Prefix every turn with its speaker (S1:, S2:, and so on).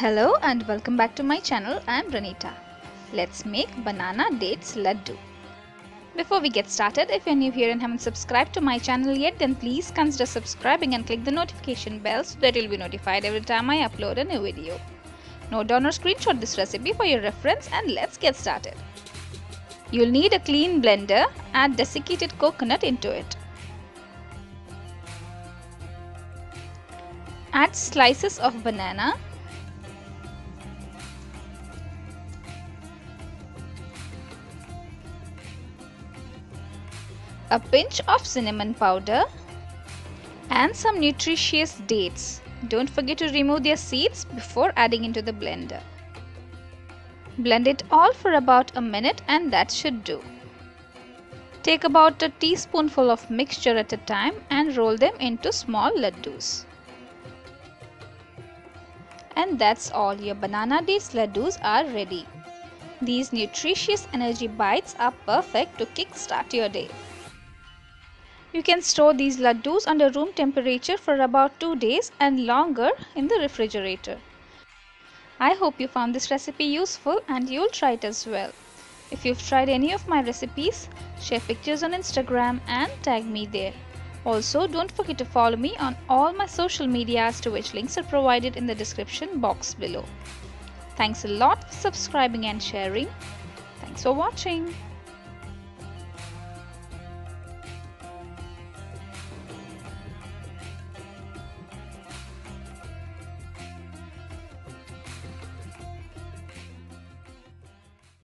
S1: Hello and welcome back to my channel. I'm Renita. Let's make banana dates laddu. Before we get started, if you're new here and haven't subscribed to my channel yet, then please consider subscribing and click the notification bell so that you'll be notified every time I upload a new video. Note down screenshot this recipe for your reference and let's get started. You'll need a clean blender, add desiccated coconut into it. Add slices of banana a pinch of cinnamon powder and some nutritious dates. Don't forget to remove their seeds before adding into the blender. Blend it all for about a minute and that should do. Take about a teaspoonful of mixture at a time and roll them into small laddus. And that's all your banana dates laddus are ready. These nutritious energy bites are perfect to kickstart your day. You can store these laddus under room temperature for about 2 days and longer in the refrigerator. I hope you found this recipe useful and you'll try it as well. If you've tried any of my recipes, share pictures on Instagram and tag me there. Also, don't forget to follow me on all my social medias to which links are provided in the description box below. Thanks a lot for subscribing and sharing. Thanks for watching.